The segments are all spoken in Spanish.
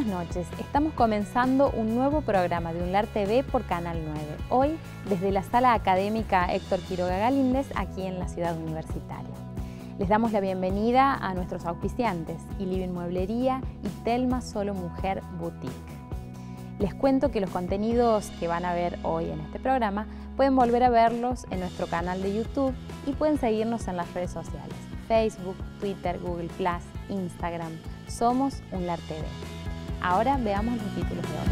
noches. Estamos comenzando un nuevo programa de UNLAR TV por Canal 9. Hoy desde la Sala Académica Héctor Quiroga Galíndez, aquí en la ciudad universitaria. Les damos la bienvenida a nuestros auspiciantes, Ilivin Mueblería y Telma Solo Mujer Boutique. Les cuento que los contenidos que van a ver hoy en este programa pueden volver a verlos en nuestro canal de YouTube y pueden seguirnos en las redes sociales, Facebook, Twitter, Google+, Instagram. Somos UNLAR TV. Ahora veamos los títulos de hoy.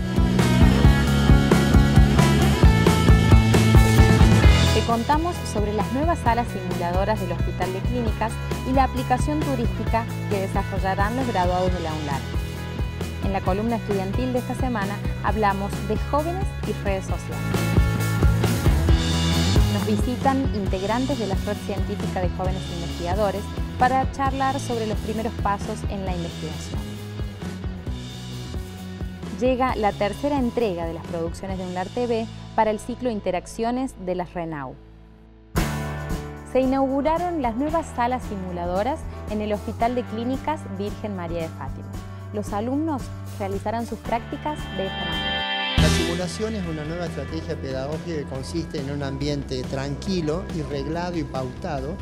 Te contamos sobre las nuevas salas simuladoras del Hospital de Clínicas y la aplicación turística que desarrollarán los graduados de la UNLAR. En la columna estudiantil de esta semana hablamos de jóvenes y redes sociales. Nos visitan integrantes de la Red Científica de Jóvenes Investigadores para charlar sobre los primeros pasos en la investigación llega la tercera entrega de las producciones de UNLAR TV para el ciclo Interacciones de las RENAU. Se inauguraron las nuevas salas simuladoras en el Hospital de Clínicas Virgen María de Fátima. Los alumnos realizarán sus prácticas de esta manera. La simulación es una nueva estrategia pedagógica que consiste en un ambiente tranquilo reglado y pautado,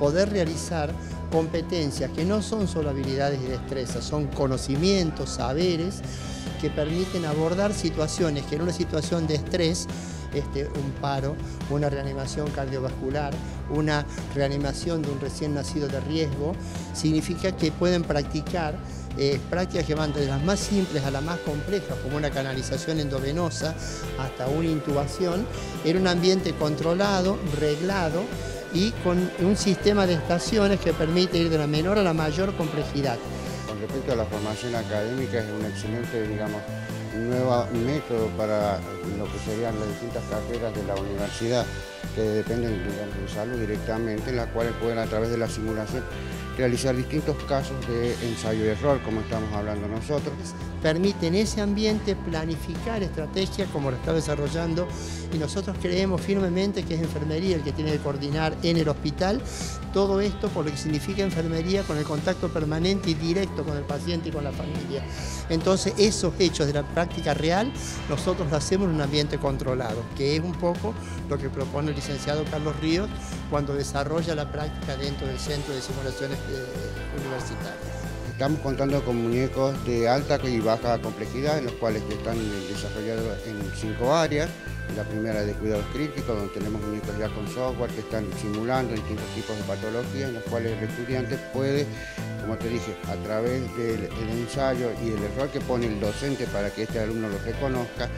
poder realizar competencias que no son solo habilidades y destrezas, son conocimientos, saberes que permiten abordar situaciones que en una situación de estrés, este, un paro, una reanimación cardiovascular, una reanimación de un recién nacido de riesgo, significa que pueden practicar eh, prácticas que van desde las más simples a las más complejas, como una canalización endovenosa hasta una intubación, en un ambiente controlado, reglado y con un sistema de estaciones que permite ir de la menor a la mayor complejidad. Respecto a la formación académica es un excelente, digamos, nuevo método para lo que serían las distintas carreras de la universidad que dependen de salud directamente, en las cuales pueden a través de la simulación realizar distintos casos de ensayo y error, como estamos hablando nosotros. Permiten ese ambiente planificar estrategias como lo está desarrollando y nosotros creemos firmemente que es enfermería el que tiene que coordinar en el hospital todo esto por lo que significa enfermería con el contacto permanente y directo con el paciente y con la familia. Entonces esos hechos de la práctica real nosotros lo hacemos en un ambiente controlado, que es un poco lo que propone el licenciado Carlos Ríos cuando desarrolla la práctica dentro del Centro de Simulaciones eh, Universitarias. Estamos contando con muñecos de alta y baja complejidad, en los cuales están desarrollados en cinco áreas. La primera de cuidados críticos, donde tenemos muñecos ya con software que están simulando distintos tipos de patologías, en los cuales el estudiante puede, como te dije, a través del ensayo y el error que pone el docente para que este alumno lo reconozca,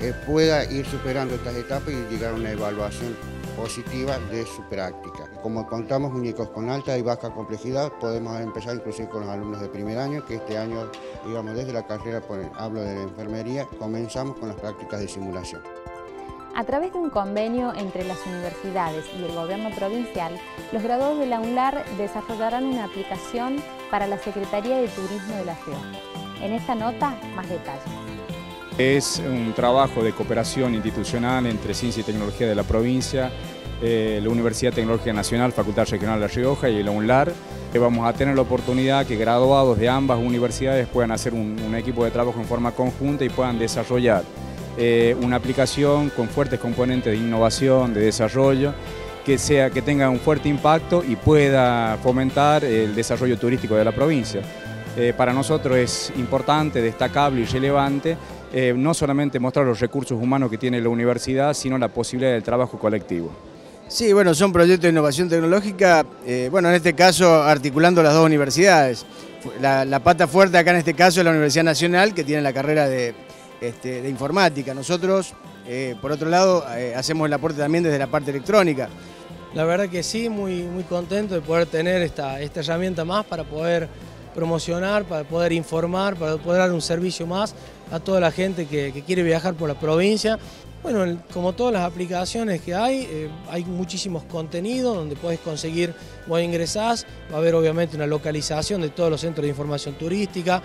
eh, pueda ir superando estas etapas y llegar a una evaluación positiva de su práctica. Como contamos muñecos con alta y baja complejidad, podemos empezar inclusive con los alumnos de primer año, que este año, digamos, desde la carrera, hablo de la enfermería, comenzamos con las prácticas de simulación. A través de un convenio entre las universidades y el gobierno provincial, los graduados de la UNLAR desarrollarán una aplicación para la Secretaría de Turismo de la Ciudad. En esta nota, más detalles. Es un trabajo de cooperación institucional entre Ciencia y Tecnología de la provincia, eh, la Universidad Tecnológica Nacional, Facultad Regional de La Rioja y la UNLAR. Vamos a tener la oportunidad que graduados de ambas universidades puedan hacer un, equipo de trabajo en forma conjunta y puedan desarrollar eh, una aplicación con fuertes componentes de innovación, de desarrollo, que, sea, que tenga un fuerte impacto y pueda fomentar el desarrollo turístico de la provincia. Eh, para nosotros es importante, destacable y relevante eh, no solamente mostrar los recursos humanos que tiene la universidad, sino la posibilidad del trabajo colectivo. Sí, bueno, son proyectos de innovación tecnológica, bueno, en este caso articulando las dos universidades. La, pata fuerte acá en este caso es la Universidad Nacional, que tiene la carrera de, este, informática. Nosotros, eh, por otro lado, hacemos el aporte también desde la parte electrónica. La verdad que sí, muy, muy contento de poder tener esta, esta herramienta más para poder promocionar, para poder informar, para poder dar un servicio más a toda la gente que, quiere viajar por la provincia. Bueno, como todas las aplicaciones que hay, eh, hay muchísimos contenidos donde puedes conseguir, vos ingresás, va a haber obviamente una localización de todos los centros de información turística,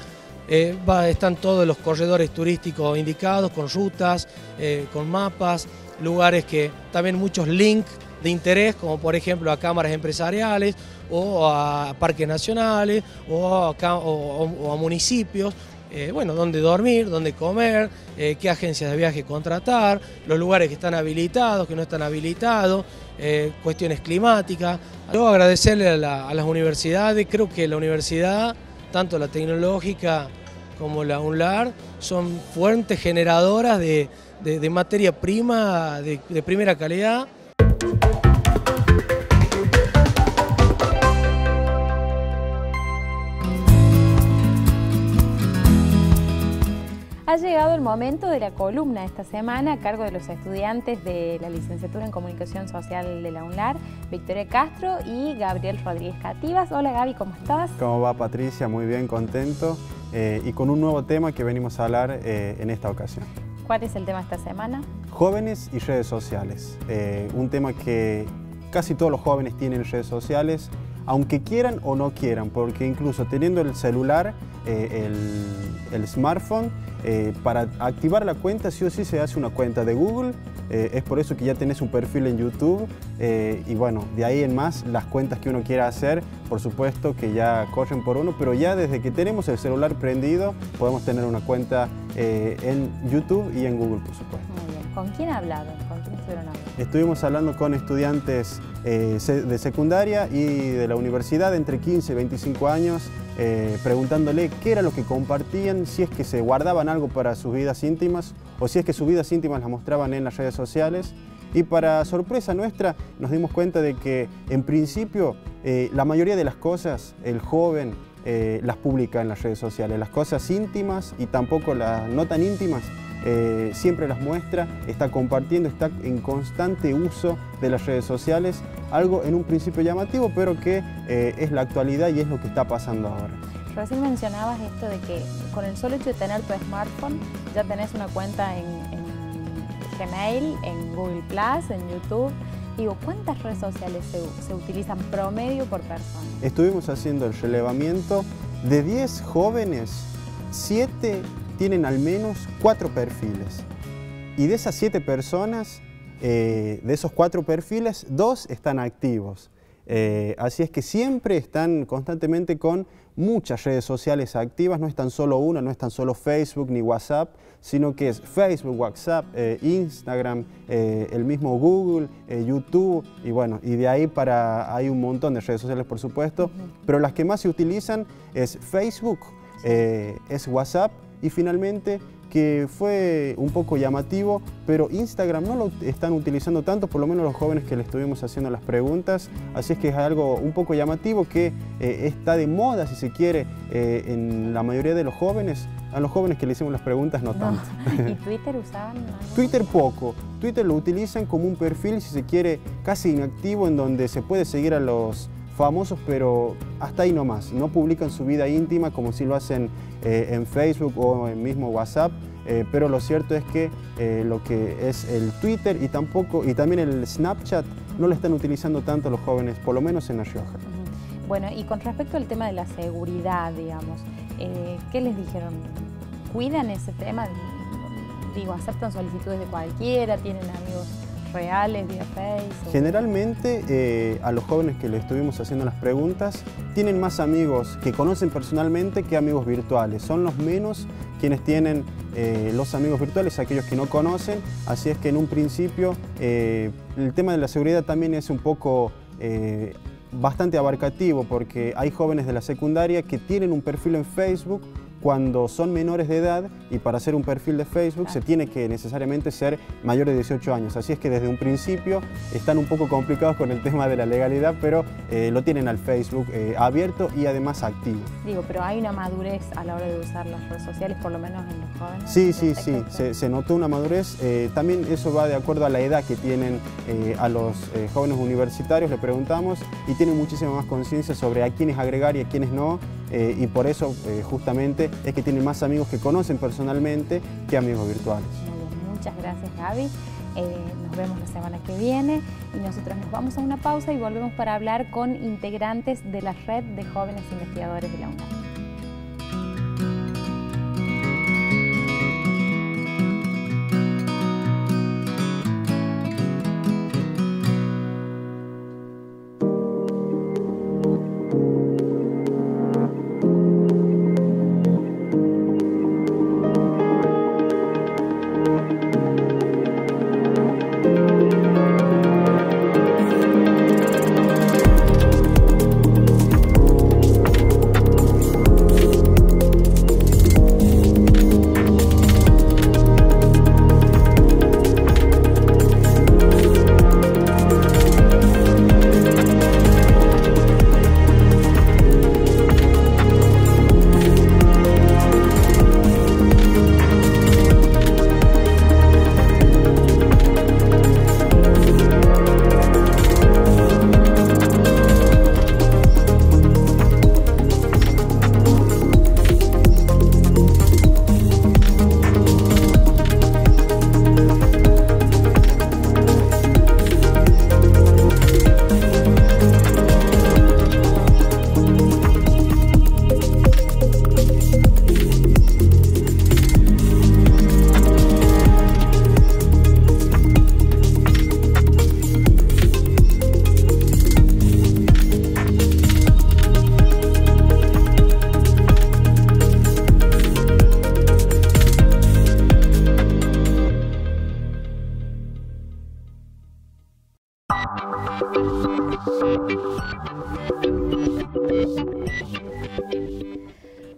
eh, están todos los corredores turísticos indicados con rutas, eh, con mapas, lugares que también muchos links de interés, como por ejemplo a cámaras empresariales o a parques nacionales o a, municipios eh, bueno, dónde dormir, dónde comer, qué agencias de viaje contratar, los lugares que están habilitados, que no están habilitados, cuestiones climáticas. Luego agradecerle a, las universidades, creo que la universidad, tanto la tecnológica como la UNLAR, son fuentes generadoras de, materia prima de primera calidad Ha llegado el momento de la columna esta semana a cargo de los estudiantes de la licenciatura en Comunicación Social de la UNLAR, Victoria Castro y Gabriel Rodríguez Cativas. Hola Gaby, ¿cómo estás? ¿Cómo va Patricia? Muy bien, contento eh, y con un nuevo tema que venimos a hablar eh, en esta ocasión. ¿Cuál es el tema esta semana? Jóvenes y redes sociales. Eh, un tema que casi todos los jóvenes tienen redes sociales, aunque quieran o no quieran, porque incluso teniendo el celular, el smartphone, eh, para activar la cuenta sí o sí se hace una cuenta de Google, eh, es por eso que ya tenés un perfil en YouTube eh, y bueno, de ahí en más las cuentas que uno quiera hacer, por supuesto que ya corren por uno, pero ya desde que tenemos el celular prendido podemos tener una cuenta en YouTube y en Google, por supuesto. Muy bien. ¿Con quién ha hablado? ¿Con quién Estuvimos hablando con estudiantes de secundaria y de la universidad entre 15 y 25 años eh, preguntándole qué era lo que compartían, si es que se guardaban algo para sus vidas íntimas o si es que sus vidas íntimas las mostraban en las redes sociales. Y para sorpresa nuestra nos dimos cuenta de que en principio eh, la mayoría de las cosas el joven eh, las publica en las redes sociales, las cosas íntimas y tampoco las no tan íntimas siempre las muestra, está compartiendo, está en constante uso de las redes sociales algo en un principio llamativo, pero que eh, es la actualidad y es lo que está pasando ahora. Recién mencionabas esto de que con el solo hecho de tener tu smartphone ya tenés una cuenta en, Gmail, en Google Plus, en YouTube. Digo, ¿cuántas redes sociales se, se, utilizan promedio por persona? Estuvimos haciendo el relevamiento de 10 jóvenes, 7 tienen al menos 4 perfiles. Y de esas 7 personas, eh, de esos cuatro perfiles, dos están activos. Eh, así es que siempre están constantemente con muchas redes sociales activas, no es tan solo una, no es tan solo Facebook ni WhatsApp, sino que es Facebook, WhatsApp, eh, Instagram, el mismo Google, YouTube. Y bueno, y de ahí para, hay un montón de redes sociales por supuesto, pero las que más se utilizan es Facebook, es WhatsApp y finalmente que fue un poco llamativo, pero Instagram no lo están utilizando tanto, por lo menos los jóvenes que le estuvimos haciendo las preguntas, así es que es algo un poco llamativo que eh, está de moda, si se quiere, eh, en la mayoría de los jóvenes, a los jóvenes que le hicimos las preguntas no, tanto. ¿Y Twitter usaban? Twitter poco. Twitter lo utilizan como un perfil, si se quiere, casi inactivo, en donde se puede seguir a los famosos, pero hasta ahí nomás. No publican su vida íntima como si lo hacen eh, en Facebook o en mismo WhatsApp, eh, pero lo cierto es que eh, lo que es el Twitter y, tampoco, y también el Snapchat no lo están utilizando tanto los jóvenes, por lo menos en La Rioja. Bueno, y con respecto al tema de la seguridad, digamos, ¿qué les dijeron? ¿Cuidan ese tema? Digo, ¿aceptan solicitudes de cualquiera? ¿Tienen amigos reales vía Facebook? Generalmente eh, a los jóvenes que le estuvimos haciendo las preguntas tienen más amigos que conocen personalmente que amigos virtuales. Son los menos quienes tienen eh, los amigos virtuales, aquellos que no conocen. Así es que en un principio eh, el tema de la seguridad también es un poco bastante abarcativo porque hay jóvenes de la secundaria que tienen un perfil en Facebook cuando son menores de edad y para hacer un perfil de Facebook se tiene que necesariamente ser mayor de 18 años. Así es que desde un principio están un poco complicados con el tema de la legalidad, pero eh, lo tienen al Facebook eh, abierto y además activo. Digo, pero hay una madurez a la hora de usar las redes sociales, por lo menos en los jóvenes. Sí, sí, sí, se, notó una madurez. Eh, también eso va de acuerdo a la edad que tienen a los jóvenes universitarios, le preguntamos, y tienen muchísima más conciencia sobre a quiénes agregar y a quiénes no. Eh, y por eso eh, justamente es que tienen más amigos que conocen personalmente que amigos virtuales. muchas gracias Gaby. Eh, nos vemos la semana que viene y nosotros nos vamos a una pausa y volvemos para hablar con integrantes de la red de jóvenes investigadores de la UNAM.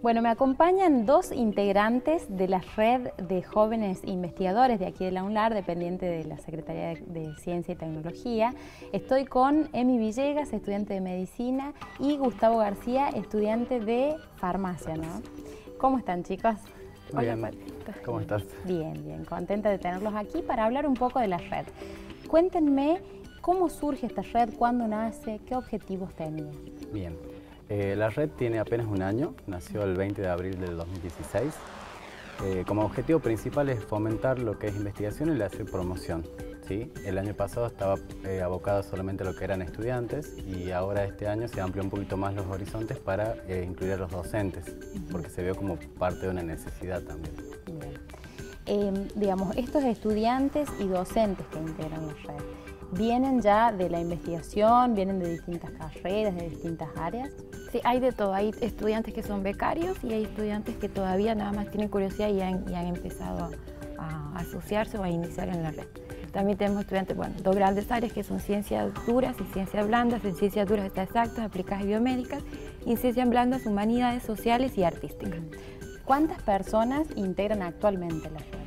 Bueno, me acompañan dos integrantes de la red de jóvenes investigadores de aquí de la UNLAR, dependiente de la Secretaría de Ciencia y Tecnología. Estoy con Emi Villegas, estudiante de Medicina, y Gustavo García, estudiante de Farmacia, ¿no? ¿Cómo están, chicos? ¿Cómo estás? Bien, bien. Contenta de tenerlos aquí para hablar un poco de la red. Cuéntenme cómo surge esta red, cuándo nace, qué objetivos tenía. Bien. Eh, la red tiene apenas un año, nació el 20 de abril del 2016. Eh, como objetivo principal es fomentar lo que es investigación y hacer promoción. ¿sí? El año pasado estaba eh, abocado solamente a lo que eran estudiantes y ahora este año se amplió un poquito más los horizontes para incluir a los docentes, porque se vio como parte de una necesidad también. Em, digamos, estos estudiantes y docentes que integran la red, ¿vienen ya de la investigación, vienen de distintas carreras, de distintas áreas? Sí, hay de todo. Hay estudiantes que son becarios y hay estudiantes que todavía nada más tienen curiosidad y han, empezado a, asociarse o a iniciar en la red. También tenemos estudiantes, bueno, dos grandes áreas que son ciencias duras y ciencias blandas. En ciencias duras está exactas, aplicadas y biomédicas. Y en ciencias blandas, humanidades sociales y artísticas. ¿Cuántas personas integran actualmente la red?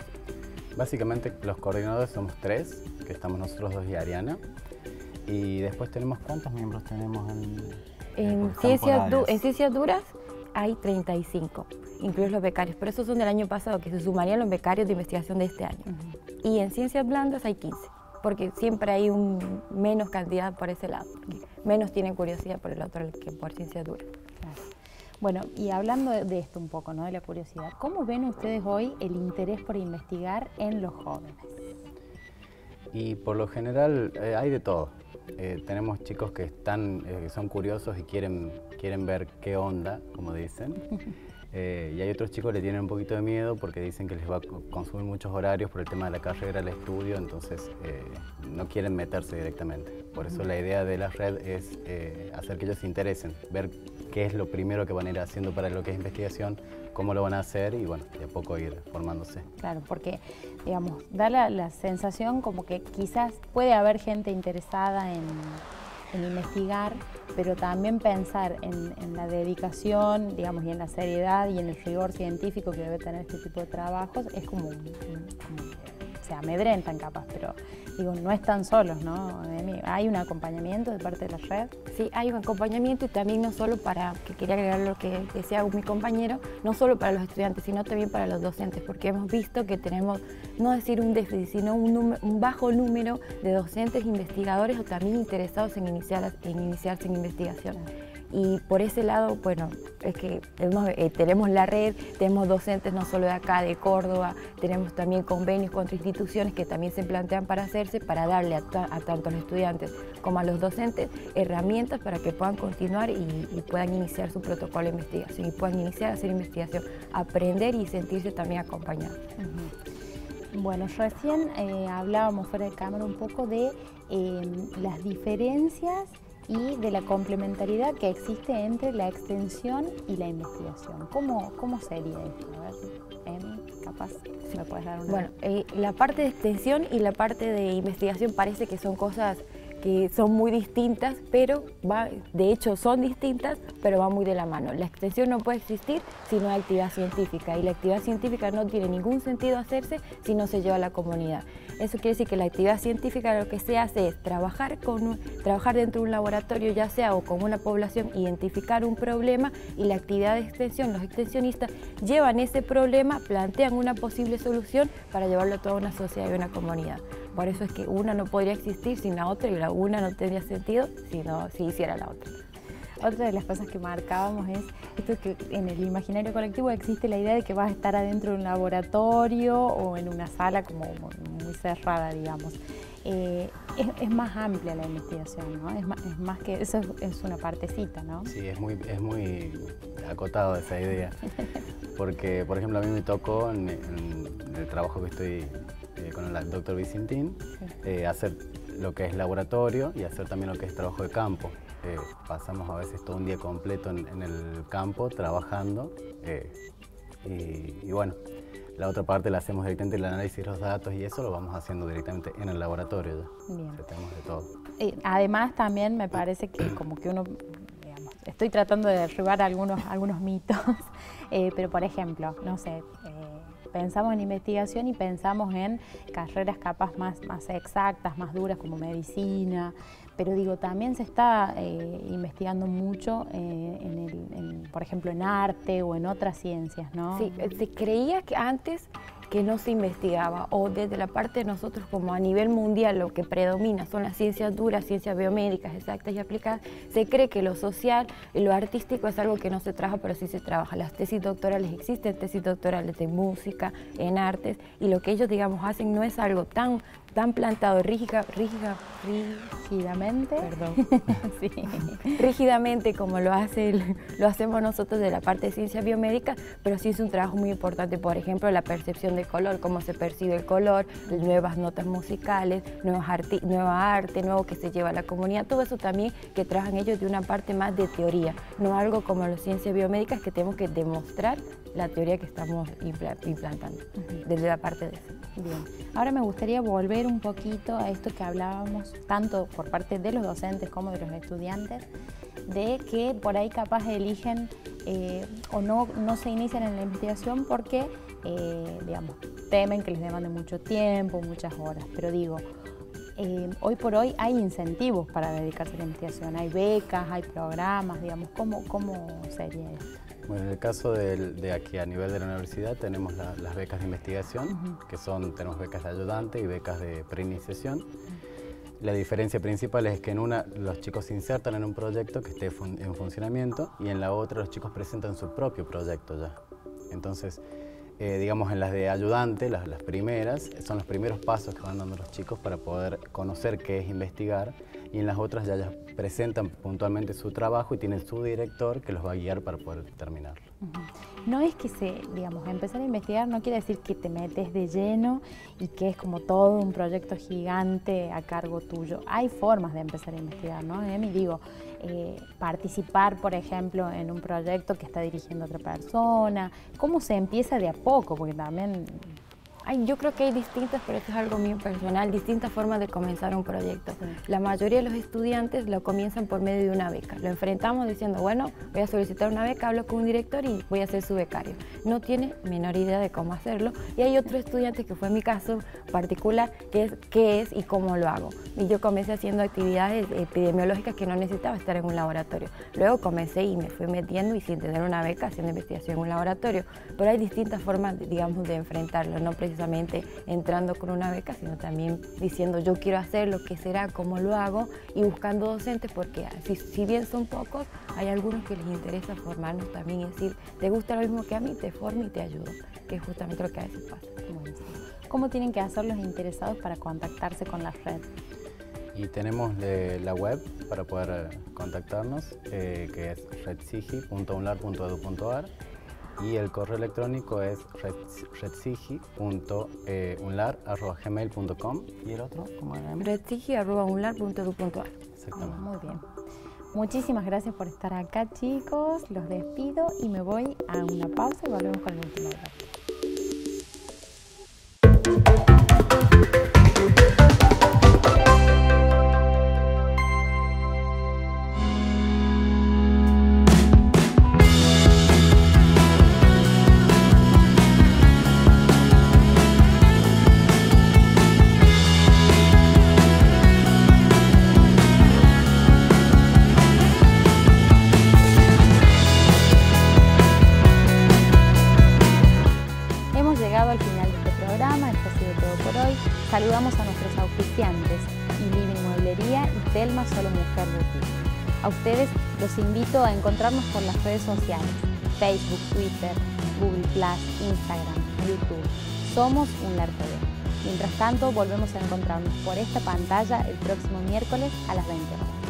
Básicamente los coordinadores somos tres, que estamos nosotros dos y Ariana. Y después tenemos, ¿cuántos miembros tenemos en, en, ciencias, duras hay 35, incluidos los becarios, pero esos son del año pasado, que se sumarían los becarios de investigación de este año. Y en ciencias blandas hay 15, porque siempre hay un menos cantidad por ese lado, menos tienen curiosidad por el otro que por ciencias duras. Bueno, y hablando de esto un poco, ¿no? de la curiosidad, ¿cómo ven ustedes hoy el interés por investigar en los jóvenes? Y por lo general eh, hay de todo. Eh, tenemos chicos que están, eh, son curiosos y quieren, quieren ver qué onda, como dicen. Eh, y hay otros chicos que le tienen un poquito de miedo porque dicen que les va a consumir muchos horarios por el tema de la carrera, el estudio, entonces no quieren meterse directamente. Por eso la idea de la red es hacer que ellos se interesen, ver qué es lo primero que van a ir haciendo para lo que es investigación, cómo lo van a hacer y bueno, de a poco ir formándose. Claro, porque digamos, da la, sensación como que quizás puede haber gente interesada en, investigar, pero también pensar en, la dedicación, digamos, y en la seriedad y en el rigor científico que debe tener este tipo de trabajos, es como, como se amedrentan capaz, pero digo, no están solos, ¿no? Hay un acompañamiento de parte de la red. Sí, hay un acompañamiento y también no solo para, que quería agregar lo que decía mi compañero, no solo para los estudiantes, sino también para los docentes, porque hemos visto que tenemos, no decir un déficit, sino un, un bajo número de docentes, investigadores o también interesados en, iniciar, en iniciarse en investigación y por ese lado, bueno, es que eh, tenemos, la red, tenemos docentes no solo de acá, de Córdoba, tenemos también convenios con otras instituciones que también se plantean para hacerse, para darle a, tanto a los estudiantes como a los docentes herramientas para que puedan continuar y, puedan iniciar su protocolo de investigación y puedan iniciar a hacer investigación, aprender y sentirse también acompañados. Bueno, recién eh, hablábamos fuera de cámara un poco de eh, las diferencias y de la complementariedad que existe entre la extensión y la investigación. ¿Cómo, cómo sería esto? A ver, Emi, capaz, me puedes dar una... Bueno, eh, la parte de extensión y la parte de investigación parece que son cosas que son muy distintas, pero va, de hecho son distintas, pero van muy de la mano. La extensión no puede existir si no hay actividad científica y la actividad científica no tiene ningún sentido hacerse si no se lleva a la comunidad. Eso quiere decir que la actividad científica lo que se hace es trabajar, con trabajar dentro de un laboratorio, ya sea o con una población, identificar un problema y la actividad de extensión, los extensionistas llevan ese problema, plantean una posible solución para llevarlo a toda una sociedad y una comunidad. Por eso es que una no podría existir sin la otra y la una no tendría sentido si, no, si hiciera la otra. Otra de las cosas que marcábamos es esto que en el imaginario colectivo existe la idea de que vas a estar adentro de un laboratorio o en una sala como muy cerrada, digamos. Eh, es, más amplia la investigación, ¿no? Es más, que eso es, una partecita, ¿no? Sí, es muy, es muy acotado esa idea. Porque, por ejemplo, a mí me tocó en, el trabajo que estoy eh, con el doctor Vicentín eh, hacer lo que es laboratorio y hacer también lo que es trabajo de campo. Eh, pasamos a veces todo un día completo en, el campo trabajando eh, y, bueno, la otra parte la hacemos directamente el análisis de los datos y eso lo vamos haciendo directamente en el laboratorio ya. tenemos de todo. además también me parece que como que uno estoy tratando de derribar algunos, algunos mitos, eh, pero por ejemplo, no sé, pensamos en investigación y pensamos en carreras capaz más, más exactas, más duras como medicina, pero digo, también se está eh, investigando mucho, en por ejemplo, en arte o en otras ciencias, ¿no? Sí, se creía que antes que no se investigaba o desde la parte de nosotros como a nivel mundial lo que predomina son las ciencias duras, ciencias biomédicas exactas y aplicadas, se cree que lo social y lo artístico es algo que no se trabaja pero sí se trabaja. Las tesis doctorales existen, tesis doctorales de música, en artes y lo que ellos digamos hacen no es algo tan tan plantado rígida, rígida, rígidamente, Perdón. sí. rígidamente como lo, hace, lo hacemos nosotros de la parte de ciencia biomédica, pero sí es un trabajo muy importante, por ejemplo, la percepción del color, cómo se percibe el color, nuevas notas musicales, nuevos nueva arte, nuevo que se lleva a la comunidad, todo eso también que trabajan ellos de una parte más de teoría, no algo como las ciencias biomédicas que tenemos que demostrar la teoría que estamos implantando, desde la parte de eso. Bien, ahora me gustaría volver un poquito a esto que hablábamos tanto por parte de los docentes como de los estudiantes, de que por ahí capaz eligen eh, o no, no se inician en la investigación porque, eh, digamos, temen que les demande mucho tiempo, muchas horas, pero digo, eh, hoy por hoy hay incentivos para dedicarse a la investigación, hay becas, hay programas, digamos, ¿cómo, cómo sería esto? Bueno, en el caso de, aquí a nivel de la universidad tenemos las becas de investigación, que son, tenemos becas de ayudante y becas de preiniciación. La diferencia principal es que en una los chicos se insertan en un proyecto que esté en funcionamiento y en la otra los chicos presentan su propio proyecto ya. Entonces, eh, digamos en las de ayudante, las, las primeras, son los primeros pasos que van dando los chicos para poder conocer qué es investigar y en las otras ya, ya presentan puntualmente su trabajo y tienen su director que los va a guiar para poder terminarlo. No es que se, digamos, empezar a investigar no quiere decir que te metes de lleno y que es como todo un proyecto gigante a cargo tuyo. Hay formas de empezar a investigar, ¿no? Emi, digo, eh, participar, por ejemplo, en un proyecto que está dirigiendo otra persona, cómo se empieza de a poco, porque también yo creo que hay distintas, pero esto es algo muy personal, distintas formas de comenzar un proyecto. La mayoría de los estudiantes lo comienzan por medio de una beca. Lo enfrentamos diciendo, bueno, voy a solicitar una beca, hablo con un director y voy a ser su becario. No tiene menor idea de cómo hacerlo. Y hay otro estudiante, que fue mi caso particular, que es qué es y cómo lo hago. Y yo comencé haciendo actividades epidemiológicas que no necesitaba estar en un laboratorio. Luego comencé y me fui metiendo y sin tener una beca haciendo investigación en un laboratorio. Pero hay distintas formas, digamos, de enfrentarlo, no precisamente entrando con una beca, sino también diciendo yo quiero hacer lo que será, cómo lo hago y buscando docentes porque si, si bien son pocos, hay algunos que les interesa formarnos también y decir, te gusta lo mismo que a mí, te formo y te ayudo, que es justamente lo que a veces pasa. ¿Cómo tienen que hacer los interesados para contactarse con la red? Y tenemos la web para poder eh, contactarnos, eh, que es redsigi.unlar.edu.ar y el correo electrónico es redsigi.unlar.gmail.com ¿Y el otro? ¿Cómo era? redsigi.unlar.edu.ar Exactamente. Muy bien. Muchísimas gracias por estar acá, chicos. Los despido y me voy a una pausa y volvemos con el último debate. Auspiciantes, Living Mueblería y Telma Solo Mujer Boutique. A ustedes los invito a encontrarnos por las redes sociales, Facebook, Twitter, Google+, Instagram, YouTube. Somos un TV. Mientras tanto, volvemos a encontrarnos por esta pantalla el próximo miércoles a las 20 horas.